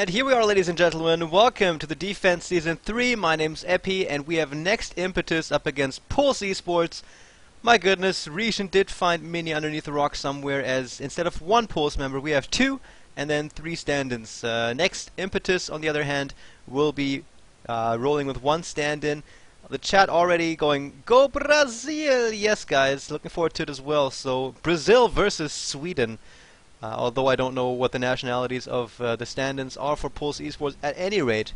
And here we are, ladies and gentlemen. Welcome to the Defense Season 3. My name's Epi, and we have next Impetus up against Pulse Esports. My goodness, Rishon did find Mini underneath a rock somewhere, as instead of one Pulse member, we have two, and then three stand-ins. Uh, next, Impetus, on the other hand, will be uh, rolling with one stand-in. The chat already going, Go Brazil! Yes, guys, looking forward to it as well. So, Brazil versus Sweden. Uh, although I don't know what the nationalities of uh, the stand-ins are for Pulse Esports, at any rate,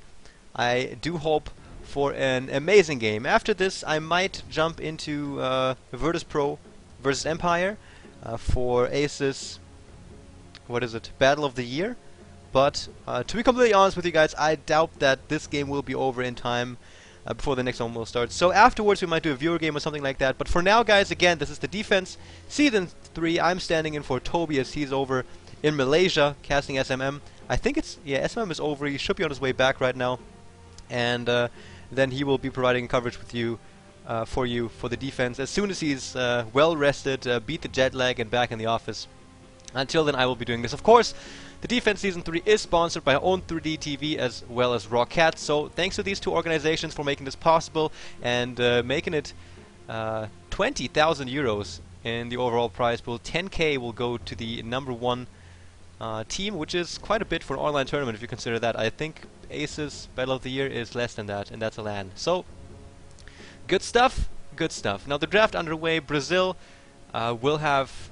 I do hope for an amazing game. After this, I might jump into uh, Virtus Pro versus Empire uh, for Aces. What is it? Battle of the Year. But uh, to be completely honest with you guys, I doubt that this game will be over in time uh, before the next one will start. So afterwards we might do a viewer game or something like that. But for now, guys, again, this is the defense season three. I'm standing in for Toby as he's over in Malaysia casting SMM. I think it's yeah, SMM is over. He should be on his way back right now, and uh, then he will be providing coverage with you. Uh, for you for the defense as soon as he's uh, well rested, uh, beat the jet lag, and back in the office. Until then, I will be doing this. Of course, the Defense Season 3 is sponsored by Own3D TV as well as Roccat. So thanks to these two organizations for making this possible and uh, making it uh, 20,000 euros in the overall prize pool. 10k will go to the number one uh, team, which is quite a bit for an online tournament if you consider that. I think Aces Battle of the Year is less than that, and that's a LAN. So, good stuff, good stuff. Now the draft underway. Brazil uh, will have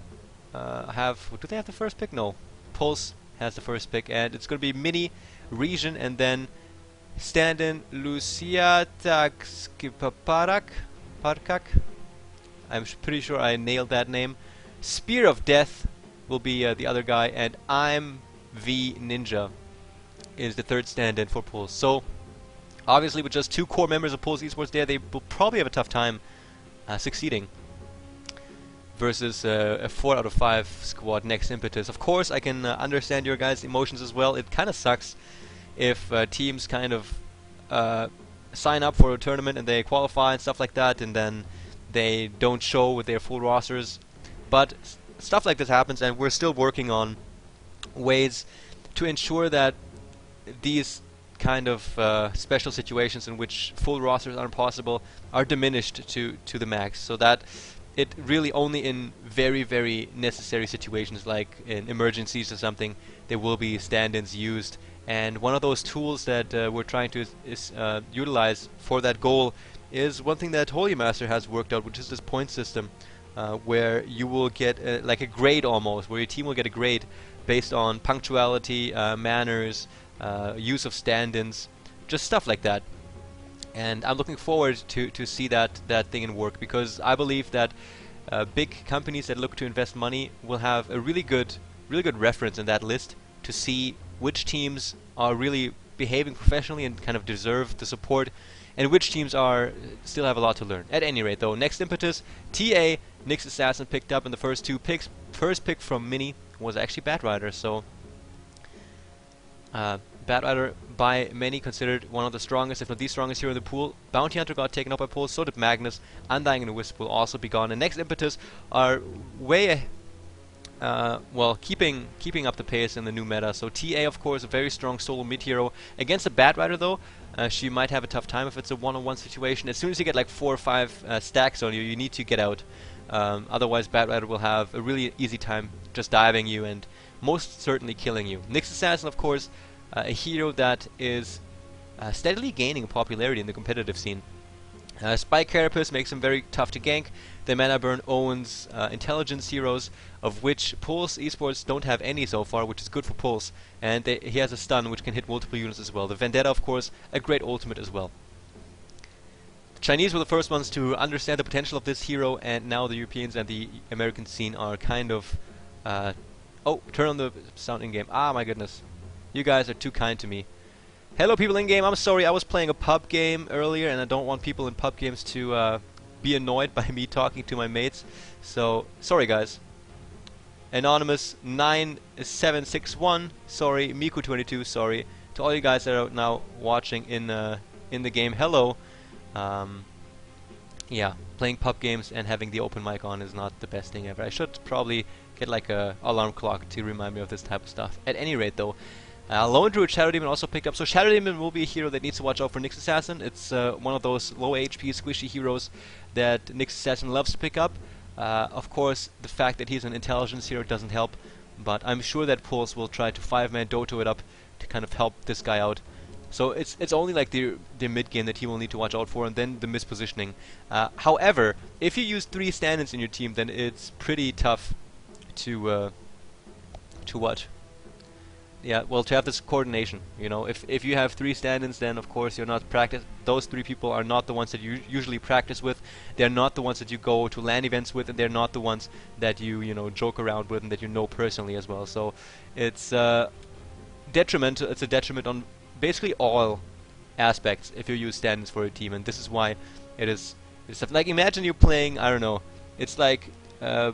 uh, have. Do they have the first pick? No. Pulse has the first pick, and it's going to be Mini, Regen, and then stand-in Lucia Taxkipaparak. Parkak. I'm pretty sure I nailed that name. Spear of Death will be uh, the other guy, and I'm V Ninja is the third stand-in for Pulse. So, obviously, with just two core members of Pulse Esports there, they will probably have a tough time uh, succeeding versus uh, a 4 out of 5 squad next impetus. Of course, I can uh, understand your guys' emotions as well. It kind of sucks if uh, teams kind of uh, sign up for a tournament and they qualify and stuff like that, and then they don't show with their full rosters. But stuff like this happens, and we're still working on ways to ensure that these kind of uh, special situations in which full rosters aren't possible are diminished to to the max, so that it really only in very very necessary situations like in emergencies or something there will be stand-ins used. And one of those tools that uh, we're trying to is, uh, utilize for that goal is one thing that Holy Master has worked out which is this point system uh, where you will get a, like a grade almost where your team will get a grade based on punctuality uh, manners uh, use of stand-ins just stuff like that and I'm looking forward to to see that that thing in work because I believe that uh, big companies that look to invest money will have a really good really good reference in that list to see which teams are really behaving professionally and kind of deserve the support and which teams are still have a lot to learn. At any rate though, next impetus, TA, Nyx Assassin picked up in the first two picks. First pick from Mini was actually Batrider, so uh, Batrider by many considered one of the strongest, if not the strongest here in the pool. Bounty Hunter got taken up by Pulse, so did Magnus. Undying and the Wisp will also be gone. And next Impetus are way, uh, well, keeping keeping up the pace in the new meta. So TA, of course, a very strong solo mid hero. Against a Batrider, though, uh, she might have a tough time if it's a one-on-one situation. As soon as you get like four or five uh, stacks on you, you need to get out. Um, otherwise, Batrider will have a really easy time just diving you and most certainly killing you. Nyx Assassin, of course, uh, a hero that is uh, steadily gaining popularity in the competitive scene. Uh, Spike Carapace makes him very tough to gank. The Mana Burn owns uh, intelligence heroes, of which Pulse Esports don't have any so far, which is good for Pulse. And they, he has a stun which can hit multiple units as well. The Vendetta, of course, a great ultimate as well. The Chinese were the first ones to understand the potential of this hero, and now the Europeans and the American scene are kind of. Uh, oh, turn on the sound in game. Ah, my goodness. You guys are too kind to me. Hello people in game, I'm sorry I was playing a pub game earlier and I don't want people in pub games to uh, be annoyed by me talking to my mates. So, sorry guys. Anonymous 9761, sorry. Miku22, sorry. To all you guys that are now watching in uh, in the game, hello. Um, yeah, playing pub games and having the open mic on is not the best thing ever. I should probably get like a alarm clock to remind me of this type of stuff. At any rate, though, uh, Lone Druid Shadow Demon also picked up. So Shadow Demon will be a hero that needs to watch out for Nyx Assassin. It's uh, one of those low HP squishy heroes that Nyx Assassin loves to pick up. Uh, of course, the fact that he's an intelligence hero doesn't help, but I'm sure that Pulse will try to five-man Doto it up to kind of help this guy out. So it's it's only like the the mid game that he will need to watch out for, and then the mispositioning. Uh, however, if you use three stand-ins in your team, then it's pretty tough to uh, to what? Yeah, well, to have this coordination. You know, if if you have three stand-ins, then of course you're not practice. Those three people are not the ones that you usually practice with. They're not the ones that you go to LAN events with, and they're not the ones that you you know joke around with and that you know personally as well. So it's uh, detrimental. It's a detriment on basically all aspects if you use stand-ins for a team, and this is why it is. It's like imagine you're playing. I don't know. It's like uh,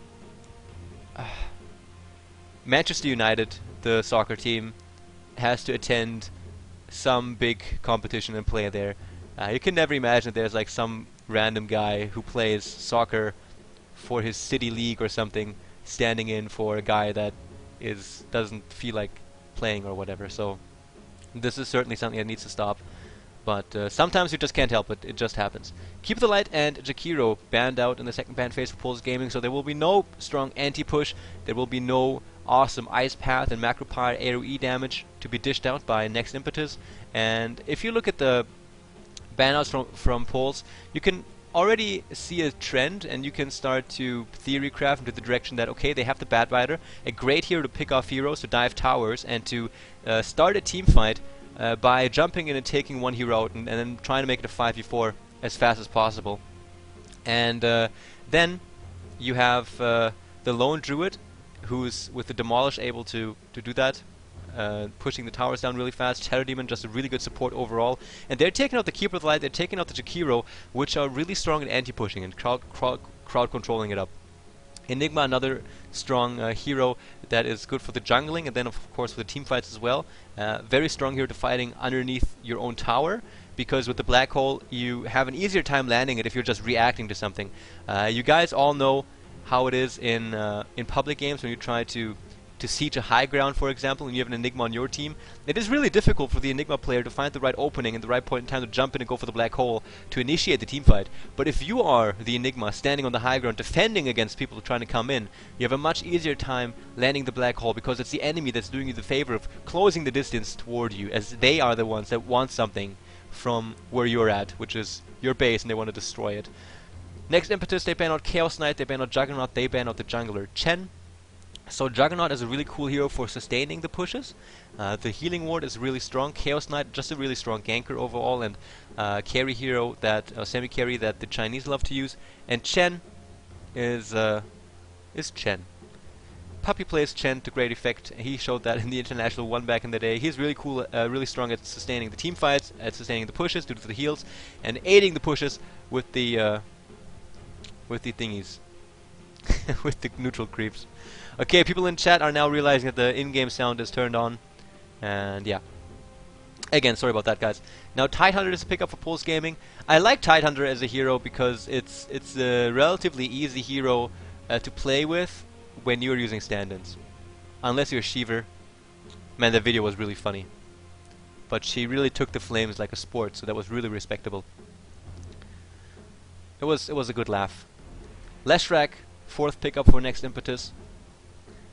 Manchester United, the soccer team, has to attend some big competition and play there. Uh, you can never imagine there's like some random guy who plays soccer for his city league or something, standing in for a guy that is doesn't feel like playing or whatever. So this is certainly something that needs to stop. But uh, sometimes you just can't help it. It just happens. Keep the Light and Jakiro banned out in the second ban phase for Pulse Gaming, so there will be no strong anti-push. There will be no awesome Ice Path and Macropyre AoE damage to be dished out by Next Impetus. And if you look at the banouts from, from Pulse, you can already see a trend and you can start to theory craft into the direction that okay they have the Batrider, a great hero to pick off heroes, to dive towers and to uh, start a team fight uh, by jumping in and taking one hero out and, and, then trying to make it a 5v4 as fast as possible. And uh, then you have uh, the lone druid who's with the demolish able to, to do that uh, pushing the towers down really fast. Shadow Demon just a really good support overall. And they're taking out the Keeper of the Light, they're taking out the Jakiro, which are really strong at anti-pushing and crowd, crowd, crowd controlling it up. Enigma, another strong uh, hero that is good for the jungling and then of course for the team fights as well. Uh, very strong here to fighting underneath your own tower because with the black hole you have an easier time landing it if you're just reacting to something. Uh, you guys all know how it is in uh, in public games when you try to to siege a high ground, for example, and you have an Enigma on your team, it is really difficult for the Enigma player to find the right opening and the right point in time to jump in and go for the black hole to initiate the team fight. But if you are the Enigma standing on the high ground defending against people trying to come in, you have a much easier time landing the black hole because it's the enemy that's doing you the favor of closing the distance toward you as they are the ones that want something from where you're at, which is your base and they want to destroy it. Next impetus, they ban out Chaos Knight, they ban out Juggernaut, they ban out the jungler Chen. So Juggernaut is a really cool hero for sustaining the pushes. Uh, the healing ward is really strong. Chaos Knight just a really strong ganker overall and uh, carry hero that uh, semi carry that the Chinese love to use. And Chen is uh, is Chen. Puppey plays Chen to great effect. He showed that in the international one back in the day. He's really cool, uh, really strong at sustaining the team fights, at sustaining the pushes due to the heals, and aiding the pushes with the uh, with the thingies, with the neutral creeps. Okay, people in chat are now realizing that the in-game sound is turned on. And yeah. Again, sorry about that, guys. Now, Tidehunter is a pickup for Pulse Gaming. I like Tidehunter as a hero because it's it's a relatively easy hero uh, to play with when you're using stand-ins. Unless you're a Shiver. Man, the video was really funny. But she really took the flames like a sport, so that was really respectable. It was it was a good laugh. Leshrac, fourth pickup for next impetus.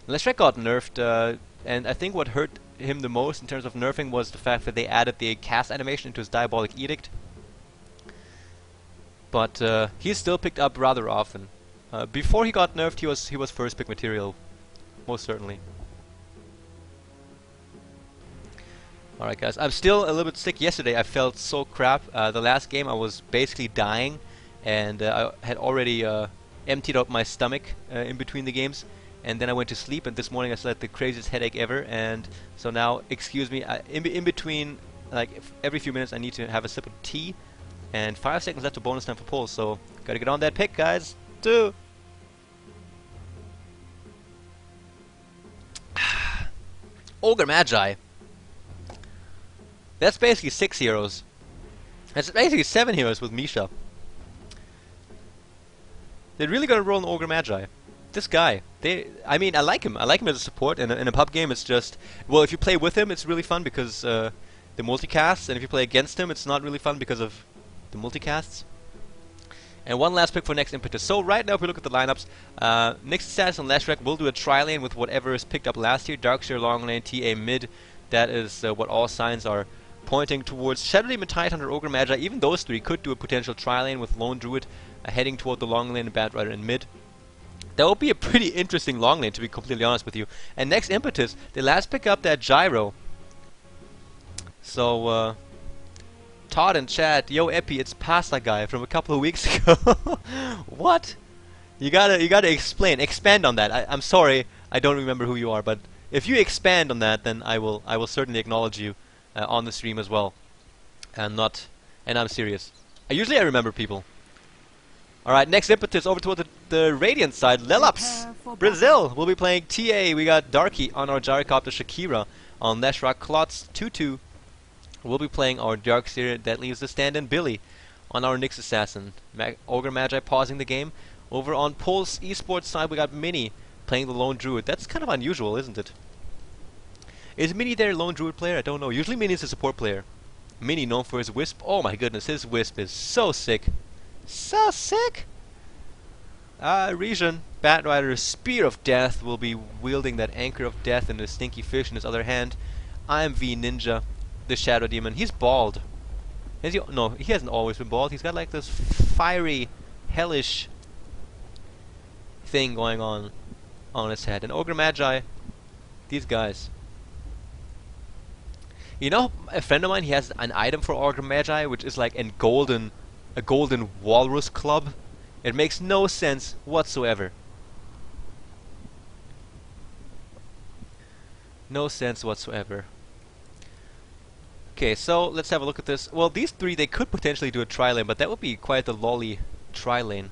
Leshrac got nerfed, uh, and I think what hurt him the most in terms of nerfing was the fact that they added the cast animation into his Diabolic Edict. But uh, he's still picked up rather often. Uh, before he got nerfed, he was he was first pick material, most certainly. Alright guys, I'm still a little bit sick. Yesterday I felt so crap. Uh, the last game I was basically dying, and uh, I had already uh, emptied out my stomach uh, in between the games and then I went to sleep and this morning I still had the craziest headache ever and so now excuse me I, in, in between like every few minutes I need to have a sip of tea and 5 seconds left to bonus time for Pulse so gotta get on that pick guys two Ogre Magi. That's basically six heroes. That's basically seven heroes with Misha. They're really gonna roll an Ogre Magi. This guy, they, I mean, I like him. I like him as a support. In a, in a pub game, it's just, well, if you play with him, it's really fun because uh, the multicasts, and if you play against him, it's not really fun because of the multicasts. And one last pick for next impetus. So right now, if we look at the lineups, uh, Nyx Assassin and Leshrac will do a tri lane with whatever is picked up last year. Darkseer long lane, TA mid. That is uh, what all signs are pointing towards. Shadow Demon Tidehunter Ogre Magi. Even those three could do a potential tri lane with Lone Druid uh, heading toward the long lane and Batrider in mid. That will be a pretty interesting long lane, to be completely honest with you. And next impetus, they last pick up that gyro. So, uh, Todd and chat, yo Epi, it's Pasta Guy from a couple of weeks ago. what? You gotta, you gotta explain, expand on that. I, I'm sorry, I don't remember who you are, but if you expand on that, then I will, I will certainly acknowledge you uh, on the stream as well, and not, and I'm serious. I usually I remember people. Alright, next impetus over toward the, the Radiant side. Lelops! Brazil will be playing TA. We got Darky on our Gyrocopter Shakira. On Leshrac Klotz 2-2. We'll be playing our Darkseer. That leaves the stand-in Billy on our Nyx Assassin. Mag Ogre Magi pausing the game. Over on Pulse Esports side, we got Mini playing the Lone Druid. That's kind of unusual, isn't it? Is Mini their Lone Druid player? I don't know. Usually Mini is a support player. Mini known for his Wisp. Oh my goodness, his Wisp is so sick. So sick! Uh, Regen, Batrider, Spear of Death, will be wielding that Anchor of Death and the Stinky Fish in his other hand. IMV Ninja, the Shadow Demon. He's bald. Has he? No, he hasn't always been bald. He's got like this fiery, hellish thing going on on his head. And Ogre Magi, these guys. You know, a friend of mine, he has an item for Ogre Magi, which is like a golden a golden walrus club. It makes no sense whatsoever. No sense whatsoever. Okay, so let's have a look at this. Well, these three, they could potentially do a tri-lane, but that would be quite the lolly tri-lane.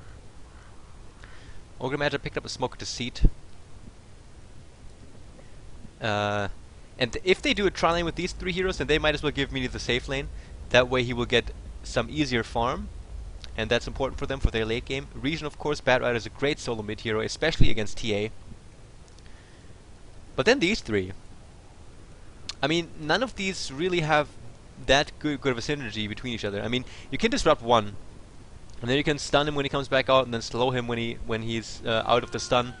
Ogre Magi picked up a Smoke Deceit. Uh, and if they do a tri-lane with these three heroes, then they might as well give me the safe lane. That way he will get some easier farm and that's important for them for their late game. Regen, of course, Batrider is a great solo mid hero, especially against TA. But then these three. I mean, none of these really have that good, good of a synergy between each other. I mean, you can disrupt one, and then you can stun him when he comes back out, and then slow him when he when he's uh, out of the stun.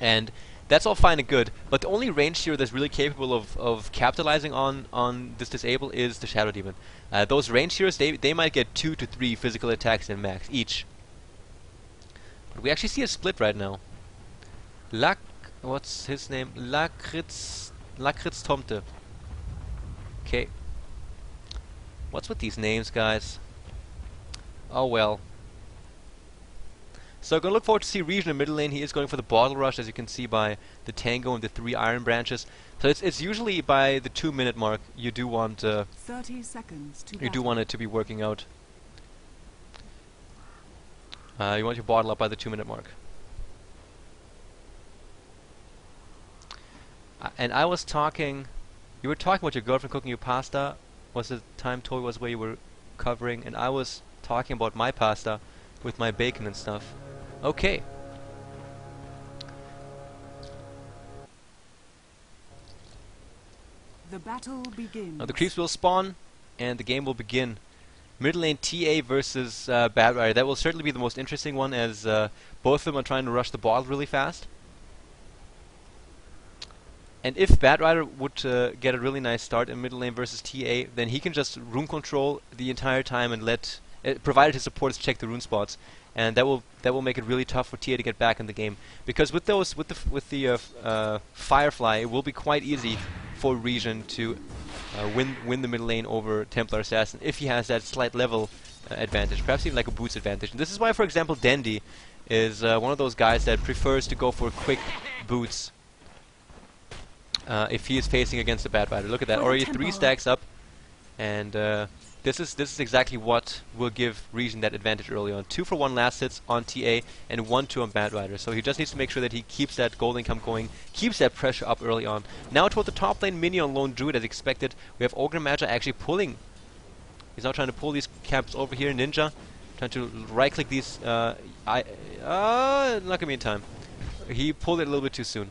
And that's all fine and good, but the only range hero that's really capable of, of capitalizing on, on this disable is the Shadow Demon. Uh, those range heroes, they, they might get 2 to 3 physical attacks in max each. But we actually see a split right now. Lak... what's his name? Lakritz... Lakritz Tomte. Okay. What's with these names, guys? Oh well. So I'm going to look forward to see Regen in middle lane. He is going for the bottle rush, as you can see by the Tango and the three Iron Branches. So it's it's usually by the two minute mark you do want uh, 30 seconds to you do want it to be working out. Uh, you want your bottle up by the two minute mark. Uh, and I was talking, you were talking about your girlfriend cooking you pasta. Was the time toy was where you were covering, and I was talking about my pasta with my bacon and stuff. Okay. The battle begins. Now the creeps will spawn, and the game will begin. Middle lane TA versus uh, Batrider. That will certainly be the most interesting one, as uh, both of them are trying to rush the ball really fast. And if Batrider would uh, get a really nice start in middle lane versus TA, then he can just rune control the entire time and let, uh, provided his supporters check the rune spots, and that will that will make it really tough for TA to get back in the game. Because with those with the with the uh, uh, Firefly, it will be quite easy for Regen to uh, win win the middle lane over Templar Assassin if he has that slight level uh, advantage, perhaps even like a boots advantage. And this is why, for example, Dendi is uh, one of those guys that prefers to go for quick boots uh, if he is facing against a Batrider. Look at that, already three stacks up, and this is this is exactly what will give Regen that advantage early on. Two for one last hits on TA and one two on Batrider. So he just needs to make sure that he keeps that gold income going, keeps that pressure up early on. Now toward the top lane, Mini on Lone Druid as expected. We have Ogre Magi actually pulling. He's now trying to pull these camps over here. Ninja trying to right click these. Uh, I uh, not gonna be in time. He pulled it a little bit too soon.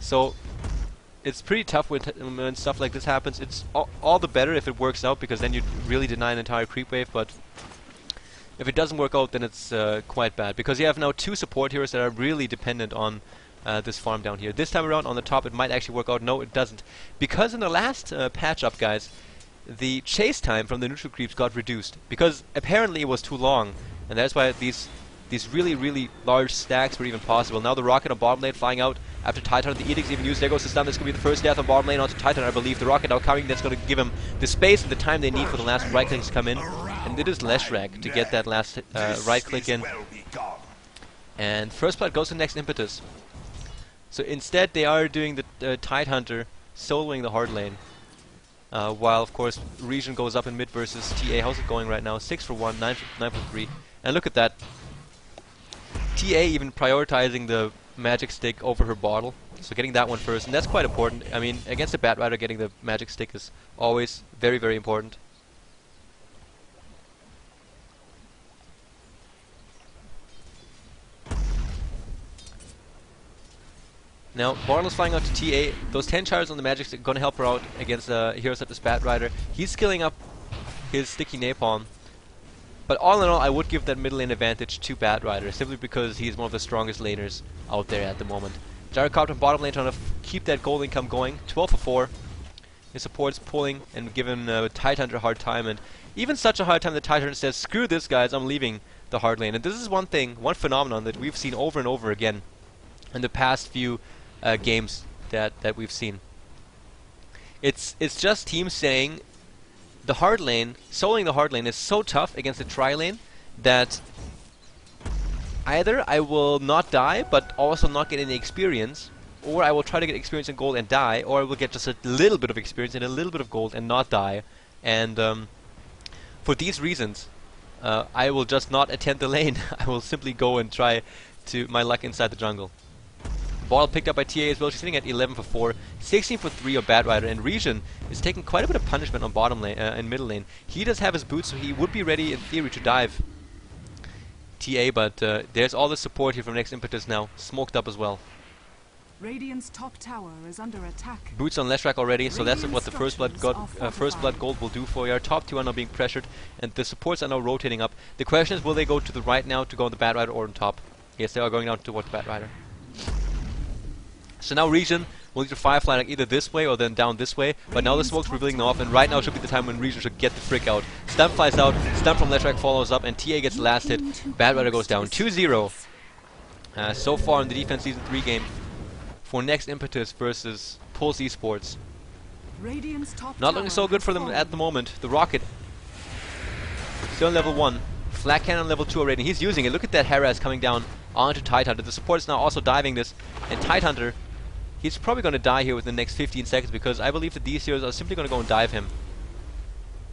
So it's pretty tough when, when stuff like this happens. It's all, all, the better if it works out because then you really deny an entire creep wave. But if it doesn't work out, then it's uh, quite bad because you have now two support heroes that are really dependent on uh, this farm down here. This time around on the top, it might actually work out. No, it doesn't because in the last uh, patch up, guys, the chase time from the neutral creeps got reduced because apparently it was too long, and that's why these these really, really large stacks were even possible. Now the rocket on bottom lane flying out after Titan. The Edict's even used. There goes the stun. This could be the first death on bottom lane onto Titan, I believe. The rocket now coming. That's going to give him the space and the time they need for the last right clicks to come in. And it is Leshrac to get that last uh, right click in. And first blood goes to next impetus. So instead they are doing the uh, Tide Hunter soloing the hard lane. Uh, while of course Regen goes up in mid versus TA. How's it going right now? 6 for 1, 9 for, 9 for 3. And look at that. TA even prioritizing the magic stick over her bottle. So getting that one first, and that's quite important. I mean, against a Batrider, getting the magic stick is always very, very important. Now, is flying out to TA. Those 10 charges on the magic stick are going to help her out against uh, heroes at such as Batrider. He's skilling up his sticky napalm but all in all, I would give that middle lane advantage to Batrider, simply because he's one of the strongest laners out there at the moment. Gyrocopter bottom lane trying to keep that gold income going, 12 for 4. His support's pulling and giving uh, Tidehunter a hard time, and even such a hard time that Tidehunter says, screw this guys, I'm leaving the hard lane. And this is one thing, one phenomenon that we've seen over and over again in the past few uh, games that, that we've seen. It's it's just teams saying the hard lane, soloing the hard lane is so tough against the tri lane that either I will not die but also not get any experience or I will try to get experience in gold and die or I will get just a little bit of experience and a little bit of gold and not die. And um, for these reasons uh, I will just not attend the lane. I will simply go and try to my luck inside the jungle Ball picked up by TA as well. She's sitting at 11 for 4, 16 for 3 of Batrider, and Regen is taking quite a bit of punishment on bottom lane uh, and middle lane. He does have his boots, so he would be ready in theory to dive TA, but uh, there's all the support here from Next Impetus now, smoked up as well. Radiant's top tower is under attack. Boots on Leshrac already, so that's what the first blood god, uh, first blood gold will do for you. Our top two are now being pressured, and the supports are now rotating up. The question is, will they go to the right now to go on the Batrider or on top? Yes, they are going down towards the Batrider. So now Regen will need to Firefly like either this way or then down this way, but now the smoke's revealing off, and right now should be the time when Regen should get the frick out. Stun flies out, Stun from Leshrac follows up, and TA gets last hit. Batrider goes down 2-0. Uh, so far in the Defense Season 3 game for Next Impetus versus Pulse Esports. Not looking so good for them at the moment. The Rocket still on level 1. Flak Cannon level 2 already. He's using it. Look at that harass coming down onto Tidehunter. The support is now also diving this, and Tidehunter He's probably going to die here within the next 15 seconds because I believe that these heroes are simply going to go and dive him.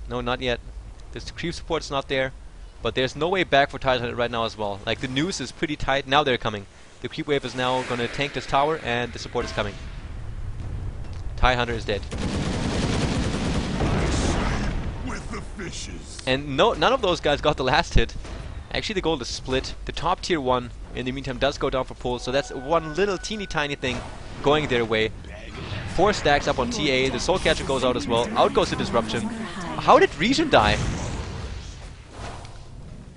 No, not yet. This creep support's not there. But there's no way back for Titan right now as well. Like, the noose is pretty tight. Now they're coming. The creep wave is now going to tank this tower, and the support is coming. Tide Hunter is dead. And no, none of those guys got the last hit. Actually, the gold is split. The top tier one, in the meantime, does go down for pull, so that's one little teeny tiny thing going their way. Four stacks up on TA. The Soul Catcher goes out as well. Out goes the Disruption. How did Regen die?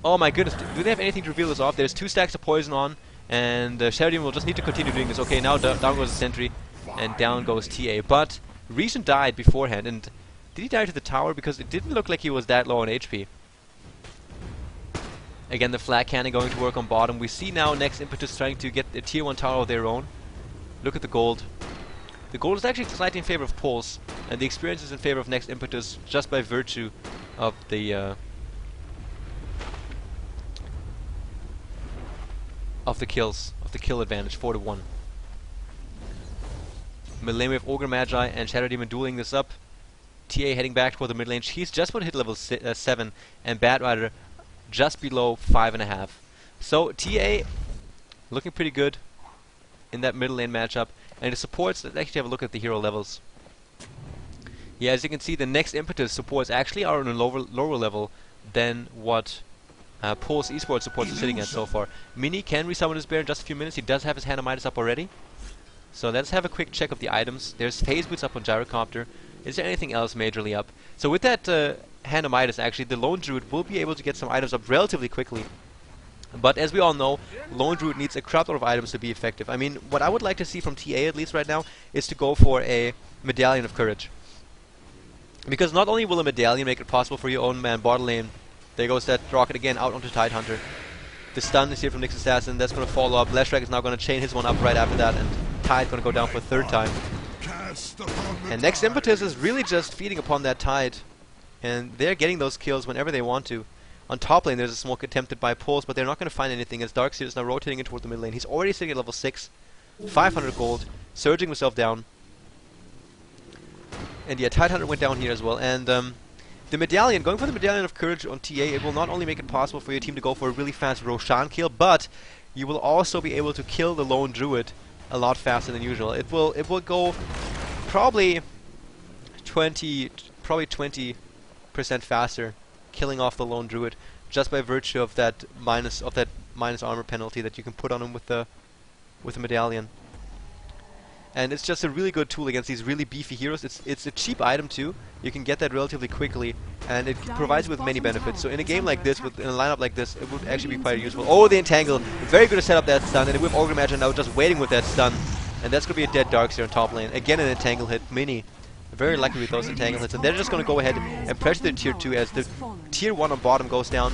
Oh my goodness. Do they have anything to reveal this off? There's two stacks of poison on. And uh, Sheridan will just need to continue doing this. Okay, now down goes the Sentry. And down goes TA. But Regen died beforehand. And did he die to the tower? Because it didn't look like he was that low on HP. Again, the Flak Cannon going to work on bottom. We see now next Impetus trying to get a tier 1 tower of their own. Look at the gold. The gold is actually slightly in favor of Pulse, and the experience is in favor of Next Impetus just by virtue of the uh, of the kills, of the kill advantage, 4 to 1. Melee with Ogre Magi and Shadow Demon dueling this up. TA heading back toward the mid lane. He's just about hit level si uh, 7, and Batrider just below 5.5. So TA looking pretty good in that middle lane matchup. And the supports, let's actually have a look at the hero levels. Yeah, as you can see, the next impetus supports actually are on a lower lower level than what uh, Pulse Esports supports are sitting at so far. Mini can resummon his bear in just a few minutes. He does have his Hand of Midas up already. So let's have a quick check of the items. There's Phase Boots up on Gyrocopter. Is there anything else majorly up? So with that uh, Midas, actually, the Lone Druid will be able to get some items up relatively quickly. But as we all know, Lone Druid needs a crap of items to be effective. I mean, what I would like to see from TA at least right now is to go for a Medallion of Courage. Because not only will a Medallion make it possible for your own man bottom lane, there goes that rocket again out onto Tidehunter. The stun is here from Nyx Assassin, that's going to follow up. Leshrac is now going to chain his one up right after that, and Tide going to go down for a third time. And next Impetus is really just feeding upon that Tide. And they're getting those kills whenever they want to. On top lane, there's a smoke attempted by Pulse, but they're not going to find anything as Darkseer is now rotating in toward the mid lane. He's already sitting at level 6, 500 gold, surging himself down. And yeah, Tidehunter went down here as well. And um, the Medallion, going for the Medallion of Courage on TA, it will not only make it possible for your team to go for a really fast Roshan kill, but you will also be able to kill the Lone Druid a lot faster than usual. It will it will go probably 20, probably 20 percent faster killing off the lone druid just by virtue of that minus of that minus armor penalty that you can put on him with the with the medallion. And it's just a really good tool against these really beefy heroes. It's it's a cheap item too. You can get that relatively quickly, and it provides you with many benefits. So in a game like this, with in a lineup like this, it would actually be quite useful. Oh, the entangle! Very good to set up that stun, and with Ogre Magi now just waiting with that stun, and that's gonna be a dead Darkseer on top lane. Again, an entangle hit. Mini very lucky with those entanglements, and they're just going to go ahead and pressure the tier 2 as the tier 1 on bottom goes down.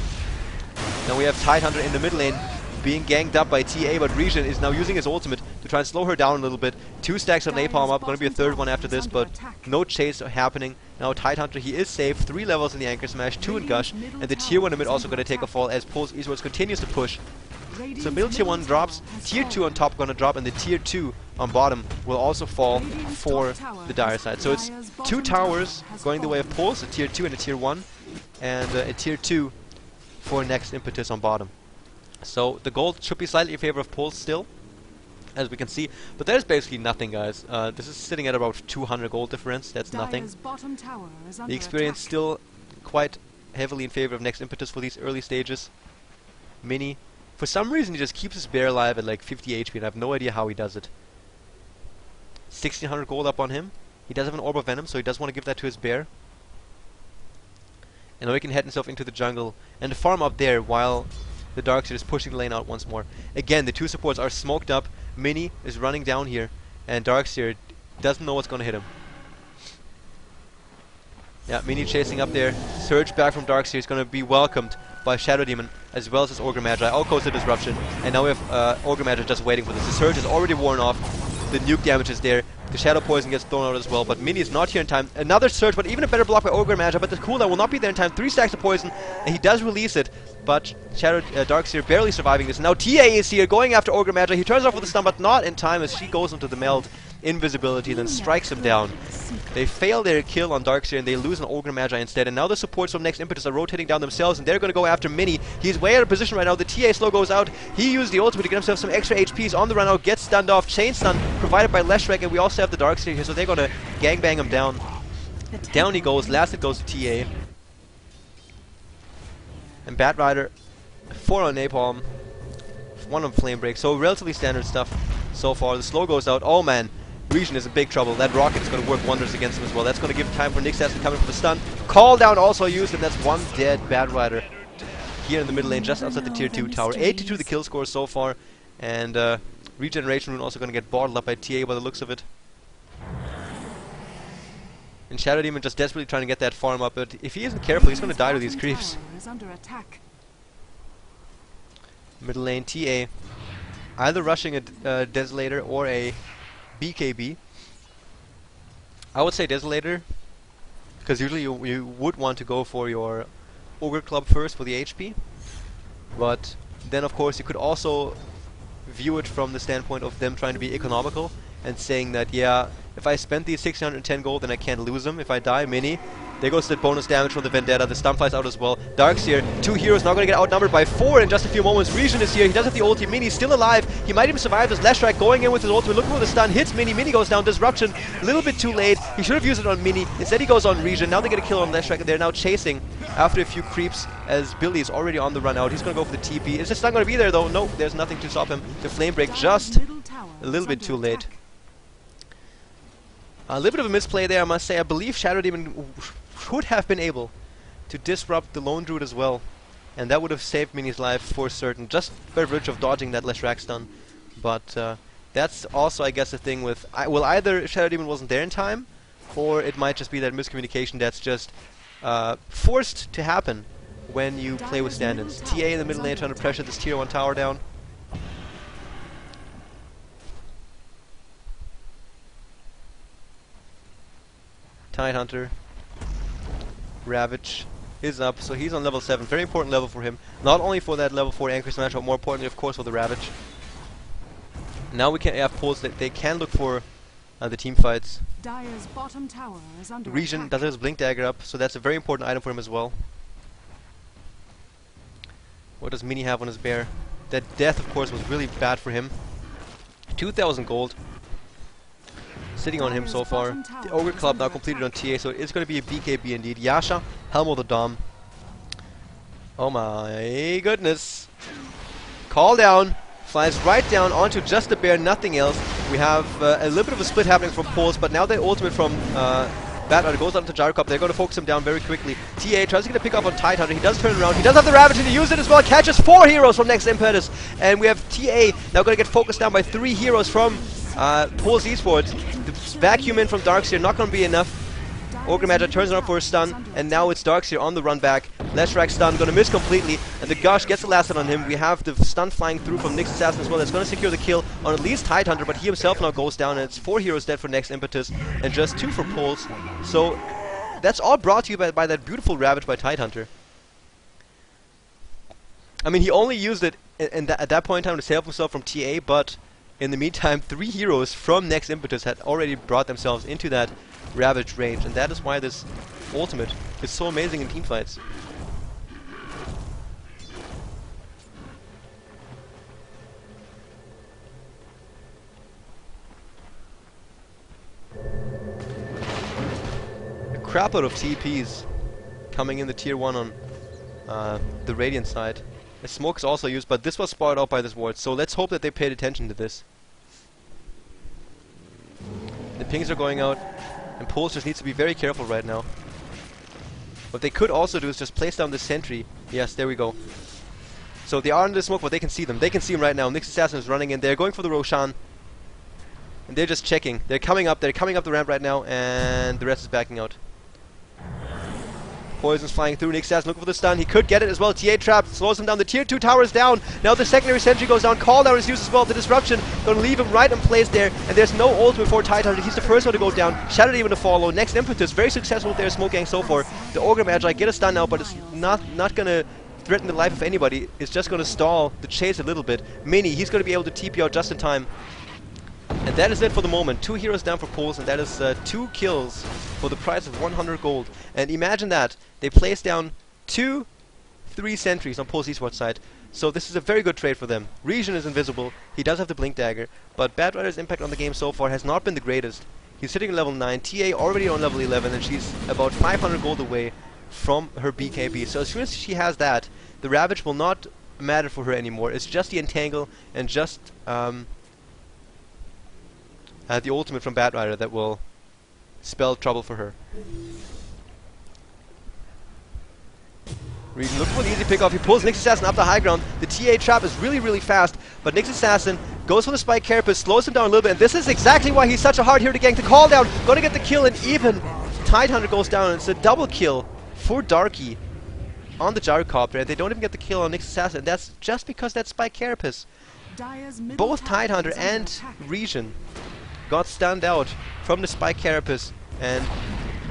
Now we have Tidehunter in the mid lane being ganged up by TA, but Regen is now using his ultimate to try and slow her down a little bit. Two stacks of Napalm up, going to be a third one after this, but no chase happening. Now Tidehunter, he is safe, three levels in the Anchor Smash, two in Gush, and the tier 1 in mid also going to take a fall as Pulse Esports continues to push. So middle tier 1 drops, tier 2 on top going to drop, and the tier 2 on bottom will also fall for the dire side. So it's two towers going the way of Pulse, a tier 2 and a tier 1, and uh, a tier 2 for next impetus on bottom. So the gold should be slightly in favor of Pulse still, as we can see, but there's basically nothing guys. Uh, this is sitting at about 200 gold difference, that's nothing. The experience attack. still quite heavily in favor of next impetus for these early stages. Mini, for some reason he just keeps his bear alive at like 50 HP and I have no idea how he does it. 1600 gold up on him. He does have an Orb of Venom, so he does want to give that to his bear. And now he can head himself into the jungle and farm up there while the Darkseer is pushing the lane out once more. Again, the two supports are smoked up. Mini is running down here, and Darkseer doesn't know what's going to hit him. Yeah, Mini chasing up there. Surge back from Darkseer is going to be welcomed by Shadow Demon as well as his Ogre Magi. All goes to Disruption. And now we have uh, Ogre Magi just waiting for this. The Surge is already worn off. The nuke damage is there. The Shadow Poison gets thrown out as well. But Mini is not here in time. Another Surge, but even a better block by Ogre Magi. But the cooldown will not be there in time. Three stacks of Poison. And he does release it. But Shadow uh, Darkseer barely surviving this. Now TA is here going after Ogre Magi. He turns off with the stun, but not in time as she goes into the meld invisibility, then strikes him down. They fail their kill on Darkseer and they lose an Ogre Magi instead. And now the supports from Next Impetus are rotating down themselves and they're going to go after Mini. He's way out of position right now. The TA slow goes out. He used the ultimate to get himself some extra HPs on the run out, gets stunned off. Chain stun provided by Leshrac and we also have the Darkseer here, so they're going to gangbang him down. Down he goes. Last it goes to TA. And Bat Rider, 4 on Napalm, 1 on Flame Break. So relatively standard stuff so far. The slow goes out. Oh man, Regen is in big trouble. That rocket is going to work wonders against him as well. That's going to give time for Nyx Assassin coming for the stun. Call down also used, and that's one dead Batrider here in the middle lane, just outside the tier 2 tower. 82 the kill score so far, and uh, Regeneration Rune also going to get bottled up by TA by the looks of it. And Shadow Demon just desperately trying to get that farm up, but if he isn't careful, he's going to die to these creeps. Middle lane TA, either rushing a uh, Desolator or a BKB. I would say Desolator, because usually you, you would want to go for your Ogre Club first for the HP, but then of course you could also view it from the standpoint of them trying to be economical and saying that yeah, if I spend these 610 gold, then I can't lose them. If I die, Mini. There goes the bonus damage from the Vendetta. The stun flies out as well. Darkseer. Two heroes now going to get outnumbered by four in just a few moments. Regen is here. He does have the ulti. Mini still alive. He might even survive this Leshrac going in with his ultimate. Looking for the stun. Hits Mini. Mini goes down. Disruption. A little bit too late. He should have used it on Mini. Instead he goes on Regen. Now they get a kill on Leshrac and they're now chasing after a few creeps as Billy is already on the run out. He's going to go for the TP. Is the stun going to be there though? No, there's nothing to stop him. The Flame Break just a little bit too late. A little bit of a misplay there, I must say. I believe Shadow Demon should have been able to disrupt the Lone Druid as well. And that would have saved Mini's life for certain, just by virtue of dodging that Leshrac stun. But uh, that's also, I guess, the thing with... I, well, either Shadow Demon wasn't there in time, or it might just be that miscommunication that's just uh, forced to happen when you play with stand-ins. TA in the middle lane trying to pressure this tier 1 tower down. Tidehunter. Ravage is up, so he's on level 7. Very important level for him. Not only for that level 4 Anchor Smash, but more importantly, of course, for the Ravage. Now we can have pulls that they can look for uh, the team fights. Dire's bottom tower is under Regen attack. does have his Blink Dagger up, so that's a very important item for him as well. What does Mini have on his bear? That death, of course, was really bad for him. 2,000 gold. Sitting on him so far. The Ogre Club now completed on TA, so it's going to be a BKB indeed. Yasha, Helm of the Dom. Oh my goodness. Call down. Flies right down onto just the bear, nothing else. We have uh, a little bit of a split happening from Pulse, but now the ultimate from uh, Batrider goes onto Gyrocop. They're going to focus him down very quickly. TA tries to get a pick up on Tidehunter. He does turn around. He does have the Ravage and he uses it as well. Catches four heroes from Next Impetus. And we have TA now going to get focused down by three heroes from uh, Pulse Esports. The vacuum in from Darkseer not going to be enough. Ogre Magi turns around for a stun, and now it's Darkseer on the run back. Leshrac stun, gonna miss completely, and the Gush gets the last hit on him. We have the stun flying through from Nyx Assassin as well. That's gonna secure the kill on at least Tidehunter, but he himself now goes down, and it's four heroes dead for Next Impetus, and just two for Pulse. So, that's all brought to you by, by that beautiful Ravage by Tidehunter. I mean, he only used it in, tha- at that point in time to save himself from TA, but in the meantime, three heroes from Next Impetus had already brought themselves into that Ravage range, and that is why this ultimate is so amazing in teamfights. A crap out of TPs coming in the tier 1 on uh, the Radiant side. Smoke is also used, but this was spotted out by this ward, so let's hope that they paid attention to this. The pings are going out, and Pulse just needs to be very careful right now. What they could also do is just place down the sentry. Yes, there we go. So they are under the smoke, but they can see them. They can see them right now. Nyx Assassin is running in. They're going for the Roshan. And they're just checking. They're coming up. They're coming up the ramp right now, and the rest is backing out. Poison's flying through. Nyx Assassin looking for the stun. He could get it as well. TA trap slows him down. The tier 2 tower is down. Now the secondary sentry goes down. Call down is used as well. The disruption going to leave him right in place there. And there's no ultimate for Tidehunter. He's the first one to go down. Shadow Demon to follow. Next Impetus. Very successful with their smoke gang so far. The Ogre Magi get a stun now, but it's not, not going to threaten the life of anybody. It's just going to stall the chase a little bit. Mini, he's going to be able to TP out just in time. And that is it for the moment. Two heroes down for Pulse, and that is uh, two kills for the price of 100 gold. And imagine that. They place down two, three sentries on Pulse Esports side. So this is a very good trade for them. Regen is invisible. He does have the Blink Dagger. But Batrider's impact on the game so far has not been the greatest. He's sitting at level 9. TA already on level 11, and she's about 500 gold away from her BKB. So as soon as she has that, the Ravage will not matter for her anymore. It's just the Entangle and just... Um, uh, the ultimate from Batrider that will spell trouble for her. Regen looking for the easy pickoff. He pulls Nyx Assassin up the high ground. The TA trap is really, really fast, but Nyx Assassin goes for the spike carapace, slows him down a little bit, and this is exactly why he's such a hard hero to gank. The call down, gonna get the kill, and even Tidehunter goes down, and it's a double kill for Darky on the Gyrocopter, and they don't even get the kill on Nyx Assassin, and that's just because that spike carapace. Both Tidehunter and. Regen got stunned out from the Spike Carapace, and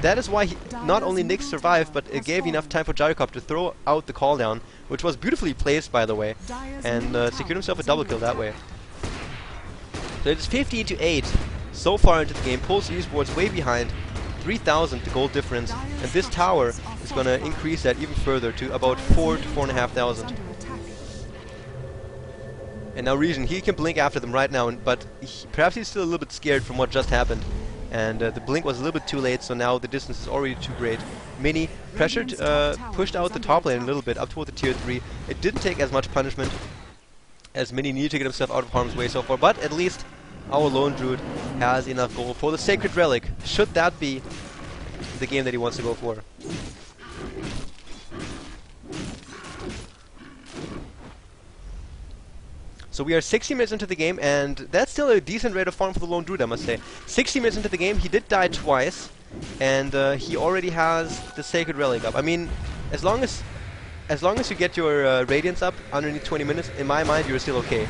that is why he, not only Nick survived, but it gave enough time for Gyrocop to throw out the call down, which was beautifully placed, by the way, and uh, secured himself a double kill that way. So it's 15 to 8 so far into the game. Pulse Esports way behind. 3,000 the gold difference. And this tower is going to increase that even further to about 4 to 4,500. And now Regen, he can blink after them right now, and, but he, perhaps he's still a little bit scared from what just happened. And uh, the blink was a little bit too late, so now the distance is already too great. Mini pressured, uh, pushed out the top lane a little bit up toward the tier 3. It didn't take as much punishment as Mini needed to get himself out of harm's way so far, but at least our lone druid has enough gold for the Sacred Relic. Should that be the game that he wants to go for? So we are 60 minutes into the game, and that's still a decent rate of farm for the Lone Druid, I must say. 60 minutes into the game, he did die twice, and uh, he already has the Sacred Relic up. I mean, as long as as long as you get your uh, Radiance up underneath 20 minutes, in my mind, you're still okay.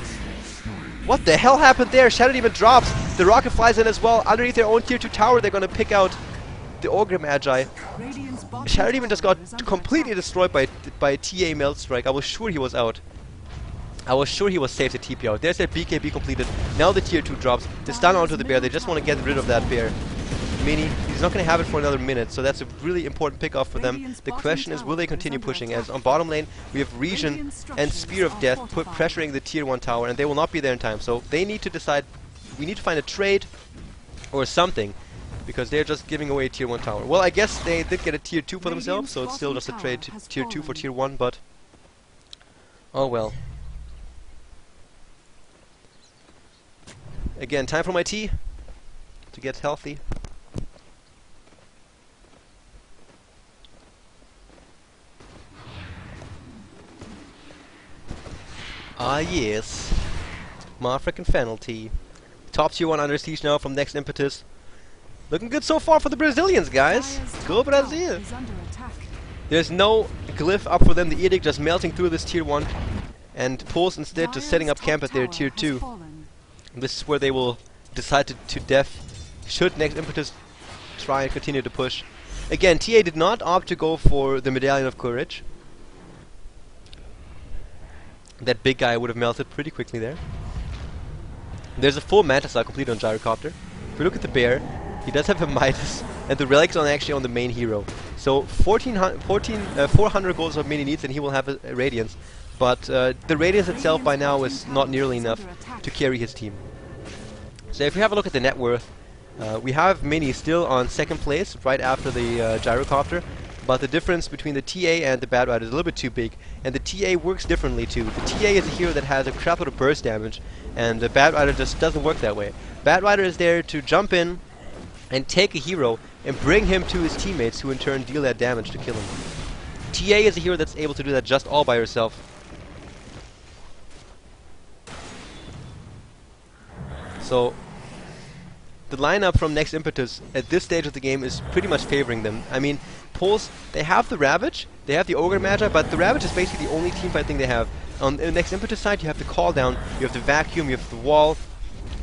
What the hell happened there? Shadow Demon drops. The rocket flies in as well. Underneath their own tier 2 tower, they're gonna pick out the Ogre Magi. Shadow Demon just got completely destroyed by by TA Melt Strike. I was sure he was out. I was sure he was safe to TP out. There's that BKB completed. Now the tier 2 drops. The stun onto the bear. They just want to get rid of that bear. Mini, he's not going to have it for another minute, so that's a really important pick off for them. The question is, will they continue pushing? As on bottom lane, we have Regen and Spear of Death put pressuring the tier 1 tower, and they will not be there in time. So they need to decide, we need to find a trade or something, because they're just giving away tier 1 tower. Well, I guess they did get a tier 2 for themselves, so it's still just a trade to tier 2 for tier 1, but... Oh well. Again, time for my tea to get healthy. Ah yes, my frickin' fennel tea. Top tier one under siege now from next impetus. Looking good so far for the Brazilians, guys. Go Brazil! is under attack. There's no glyph up for them. The edict just melting through this tier one, and Pulse instead just Dire's setting up camp at their tier two. fallen. This is where they will decide to, to def. Should next impetus try and continue to push. Again, TA did not opt to go for the Medallion of Courage. That big guy would have melted pretty quickly there. There's a full Manta Style complete on Gyrocopter. If we look at the bear, he does have a Midas, and the relics are actually on the main hero. So 1400, 14, uh, 400 goals of mini needs, and he will have a, a Radiance. But uh, the radius itself by now is not nearly enough to carry his team. So if we have a look at the net worth, uh, we have Mini still on second place, right after the uh, Gyrocopter. But the difference between the TA and the Batrider is a little bit too big, and the TA works differently too. The TA is a hero that has a crap load of burst damage, and the Batrider just doesn't work that way. Batrider is there to jump in and take a hero and bring him to his teammates, who in turn deal that damage to kill him. TA is a hero that's able to do that just all by herself. So the lineup from Next Impetus at this stage of the game is pretty much favoring them. I mean, Pulse, they have the Ravage, they have the Ogre Magi, but the Ravage is basically the only teamfight thing they have. On the Next Impetus side, you have the Call Down, you have the Vacuum, you have the Wall,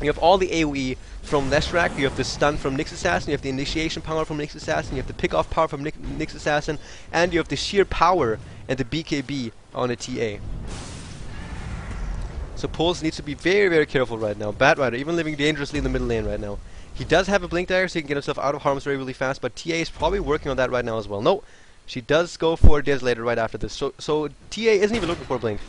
you have all the AoE from Leshrac, you have the Stun from Nyx Assassin, you have the Initiation power from Nyx Assassin, you have the Pick-Off power from Nyx Assassin, and you have the Sheer Power and the BKB on a TA. So Pulse needs to be very, very careful right now. Batrider, even living dangerously in the middle lane right now. He does have a Blink Dagger, so he can get himself out of harm's way really fast, but TA is probably working on that right now as well. No, she does go for a Desolator right after this. So, so TA isn't even looking for a Blink.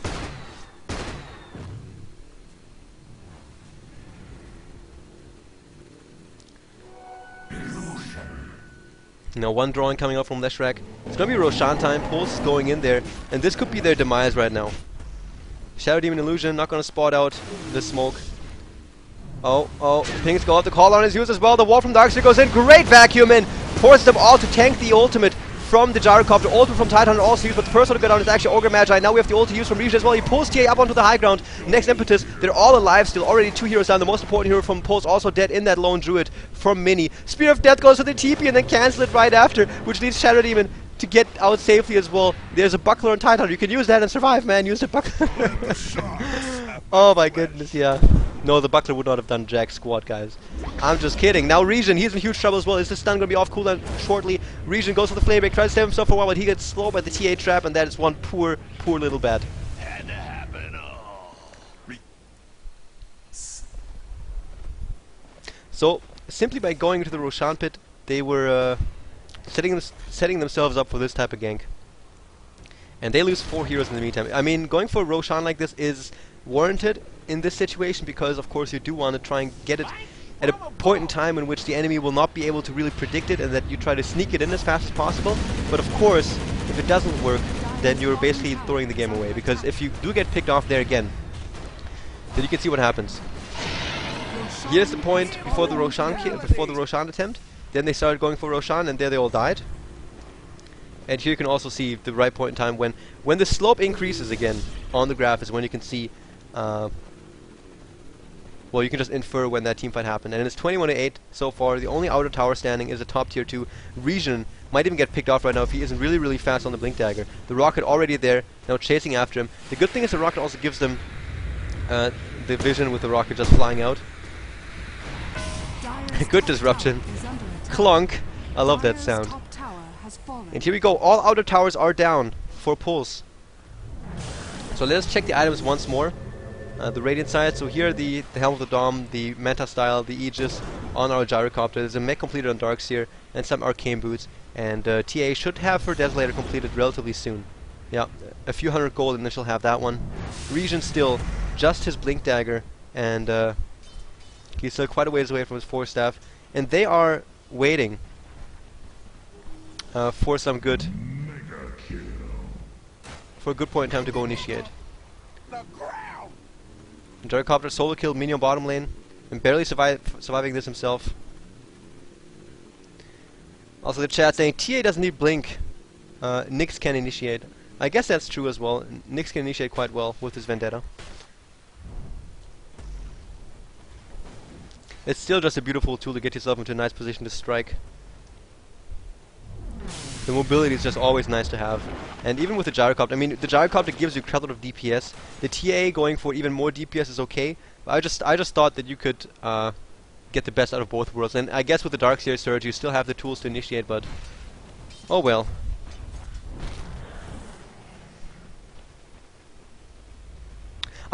Now one drawing coming up from Leshrac. It's gonna be Roshan time. Pulse going in there, and this could be their demise right now. Shadow Demon Illusion not gonna spot out the smoke. Oh, oh, Ping's got the call on his use as well. The wall from Darkseer goes in. Great vacuum in. Forces them all to tank the ultimate from the Gyrocopter. Ultimate from Titan also used, but the first one to go down is actually Ogre Magi. Now we have the ulti used from Riju as well. He pulls TA up onto the high ground. Next Impetus, they're all alive still. Already two heroes down. The most important hero from Pulse also dead in that lone druid from Mini. Spear of Death goes to the TP and then cancel it right after, which leads Shadow Demon to get out safely as well. There's a buckler on Titan. You can use that and survive, man. Use the buckler. oh my goodness, yeah. No, the buckler would not have done jack squat, guys. I'm just kidding. Now Regen, he's in huge trouble as well. Is the stun going to be off cooldown shortly? Regen goes for the flame break, tries to save himself for a while, but he gets slowed by the TA trap, and that is one poor, poor little bat. Had to happen. Re- So simply by going into the Roshan pit, they were uh, setting setting themselves up for this type of gank. And they lose four heroes in the meantime. I mean, going for Roshan like this is warranted in this situation because, of course, you do want to try and get it at a point in time in which the enemy will not be able to really predict it and that you try to sneak it in as fast as possible. But of course, if it doesn't work, then you're basically throwing the game away because if you do get picked off there again, then you can see what happens. Here's the point before the Roshan before the Roshan attempt. Then they started going for Roshan, and there they all died. And here you can also see the right point in time when when the slope increases again on the graph is when you can see. Uh, well, you can just infer when that team fight happened. And it's 21 to 8 so far. The only outer tower standing is a top tier 2. Regen might even get picked off right now if he isn't really, really fast on the Blink Dagger. The Rocket already there, now chasing after him. The good thing is the Rocket also gives them uh, the vision with the Rocket just flying out. Good disruption. Clunk. I love that sound. And here we go. All outer towers are down for Pulse. So let us check the items once more. Uh, the Radiant side. So here the, the Helm of the Dom, the Manta style, the Aegis on our Gyrocopter. There's a mech completed on Darkseer and some Arcane Boots. And uh, TA should have her Desolator completed relatively soon. Yeah, a few hundred gold and then she'll have that one. Regen still, just his Blink Dagger. And uh, he's still quite a ways away from his Force Staff. And they are waiting uh, for some good for a good point in time to go initiate. Gyrocopter solo killed minion bottom lane and barely survive surviving this himself. Also the chat saying TA doesn't need blink. Uh, Nyx can initiate. I guess that's true as well. Nyx can initiate quite well with his Vendetta. It's still just a beautiful tool to get yourself into a nice position to strike. The mobility is just always nice to have. And even with the gyrocopter, I mean, the gyrocopter gives you a lot of DPS. The TA going for even more DPS is okay. But I just, I just thought that you could uh, get the best out of both worlds. And I guess with the Darkseer Surge, you still have the tools to initiate, but oh well.